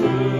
Jesus.